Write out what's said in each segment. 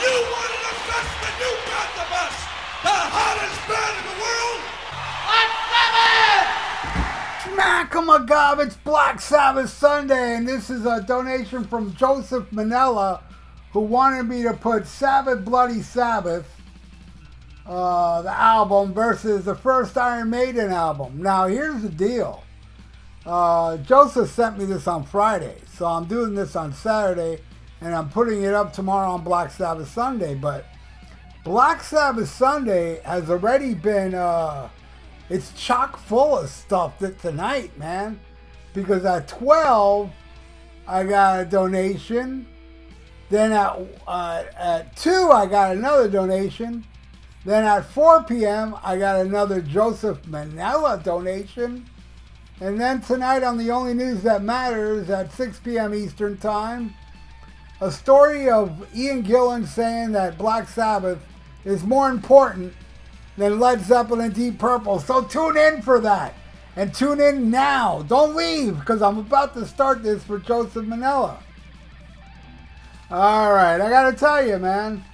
You wanted the best, but you got the best. The hottest band in the world. Black Sabbath. Smack it's Black Sabbath Sunday, and this is a donation from Joseph Manella, who wanted me to put Sabbath Bloody Sabbath, uh, the album, versus the first Iron Maiden album. Now, here's the deal. Uh, Joseph sent me this on Friday, so I'm doing this on Saturday, and I'm putting it up tomorrow on Black Sabbath Sunday. But Black Sabbath Sunday has already been, uh, it's chock full of stuff that tonight, man. Because at 12, I got a donation. Then at, uh, at 2, I got another donation. Then at 4 p.m., I got another Joseph Manella donation. And then tonight on the only news that matters at 6 p.m. Eastern Time, a story of Ian Gillan saying that Black Sabbath is more important than Led Zeppelin and Deep Purple. So tune in for that. And tune in now. Don't leave because I'm about to start this for Joseph Manella. All right, I got to tell you, man.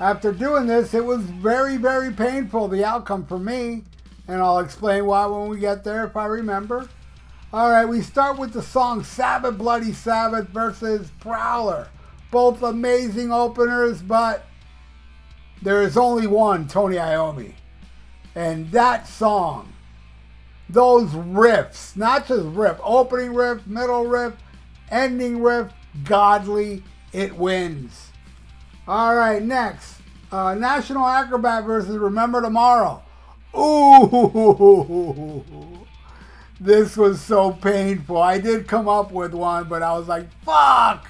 After doing this, it was very, very painful, the outcome for me and I'll explain why when we get there if I remember. All right, we start with the song Sabbath Bloody Sabbath versus Prowler. Both amazing openers, but there is only one Tony Iommi. And that song, those riffs, not just riff, opening riff, middle riff, ending riff, godly, it wins. All right, next, uh, National Acrobat versus Remember Tomorrow. Ooh, this was so painful. I did come up with one, but I was like, fuck.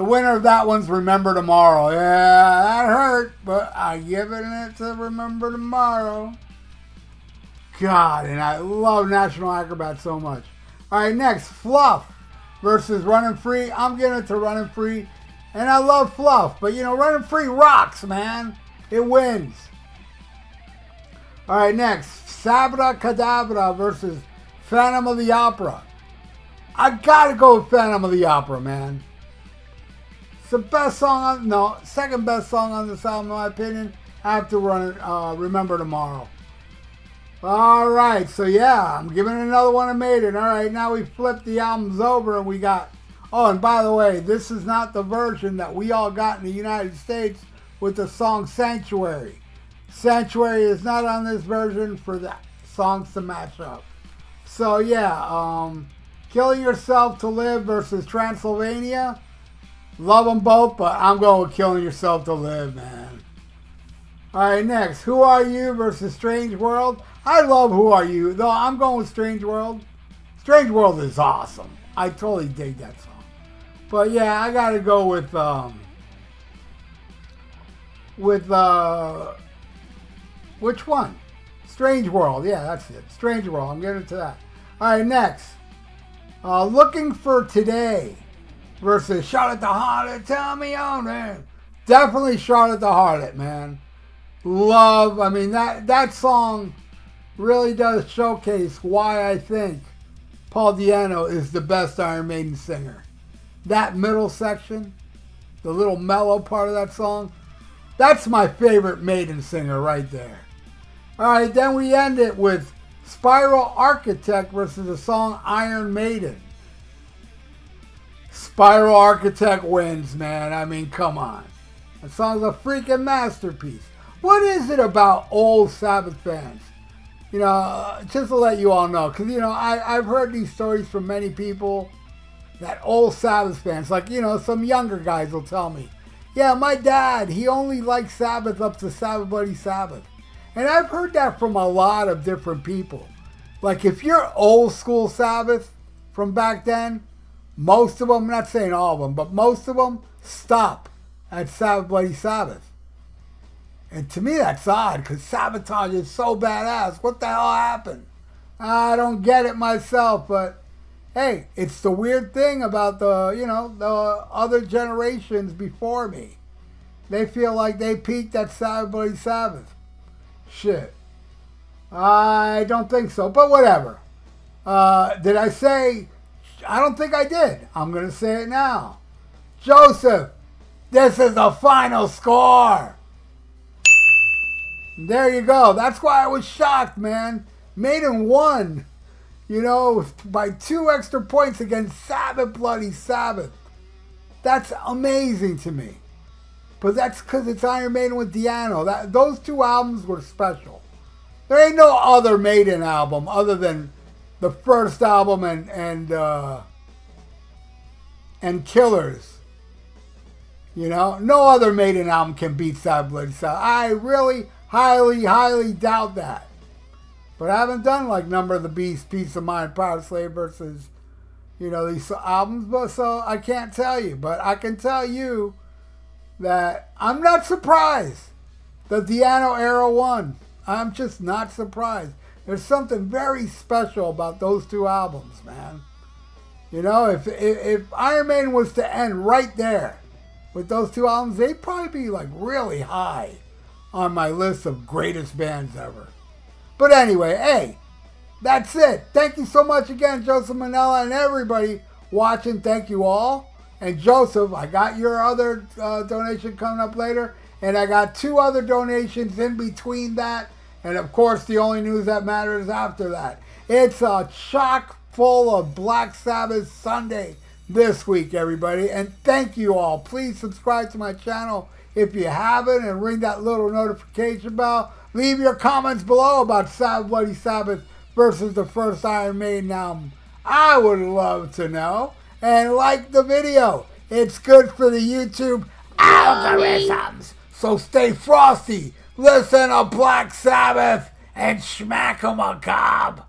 The winner of that one's Remember Tomorrow. Yeah, that hurt, but I giving it to Remember Tomorrow. God, and I love National Acrobat so much. All right, next, Fluff versus Running Free. I'm giving it to Running Free, and I love Fluff, but you know, Running Free rocks, man. It wins. All right, next, Sabbra Cadabra versus Phantom of the Opera. I gotta go with Phantom of the Opera, man. It's the best song on, no, second best song on this album, in my opinion. I have to run it, uh, Remember Tomorrow. All right, so yeah, I'm giving another one a Maiden. All right, now we flip the albums over and we got, oh, and by the way, this is not the version that we all got in the United States with the song Sanctuary. Sanctuary is not on this version for the songs to match up. So yeah, um, Killing Yourself to Live versus Transylvania. Love them both, but I'm going with Killing Yourself to Live, man. All right, next, Who Are You versus Strange World. I love Who Are You, though I'm going with Strange World. Strange World is awesome. I totally dig that song. But yeah, I got to go with um, with uh, which one? Strange World. Yeah, that's it. Strange World. I'm getting to that. All right, next. Uh, looking for today versus Charlotte the Harlot. Tell me on there. Definitely Charlotte the Harlot, man. Love. I mean that that song really does showcase why I think Paul Di'Anno is the best Iron Maiden singer. That middle section, the little mellow part of that song, that's my favorite Maiden singer right there. All right, then we end it with Spiral Architect versus the song Iron Maiden. Spiral Architect wins, man. I mean, come on. The song's a freaking masterpiece. What is it about old Sabbath fans? You know, uh, just to let you all know, because, you know, I, I've heard these stories from many people that old Sabbath fans, like, you know, some younger guys will tell me, yeah, my dad, he only liked Sabbath up to Sabbath Bloody Sabbath. And I've heard that from a lot of different people. Like if you're old school Sabbath from back then, most of them, I'm not saying all of them, but most of them stop at Sabbath Bloody Sabbath. And to me, that's odd because Sabotage is so badass. What the hell happened? I don't get it myself, but hey, it's the weird thing about the, you know, the other generations before me. They feel like they peaked at Sabbath Bloody Sabbath. Shit. I don't think so, but whatever. Uh, did I say? I don't think I did. I'm going to say it now. Joseph, This is the final score. There you go. That's why I was shocked, man. Maiden won, you know, by two extra points against Sabbath Bloody Sabbath. That's amazing to me. But that's because it's Iron Maiden with Di'Anno. That those two albums were special. There ain't no other Maiden album other than the first album and and uh, and Killers. You know, no other Maiden album can beat Sad Bloody Sabbath. I really highly, highly doubt that. But I haven't done like Number of the Beast, Piece of Mind, Power Slave versus, you know, these albums. But so I can't tell you. But I can tell you that I'm not surprised that the Di'Anno era won. I'm just not surprised. There's something very special about those two albums, man. You know, if, if, if Iron Maiden was to end right there with those two albums, they'd probably be like really high on my list of greatest bands ever. But anyway, hey, that's it. Thank you so much again, Joseph Manella, and everybody watching. Thank you all. And Joseph, I got your other uh, donation coming up later, and I got two other donations in between that. And of course, the only news that matters after that. It's a chock full of Black Sabbath Sunday this week, everybody. And thank you all. Please subscribe to my channel if you haven't and ring that little notification bell. Leave your comments below about Sabbath Bloody Sabbath versus the first Iron Maiden album. I would love to know. And like the video. It's good for the YouTube algorithms. So stay frosty, listen to Black Sabbath, and smack 'em a cob.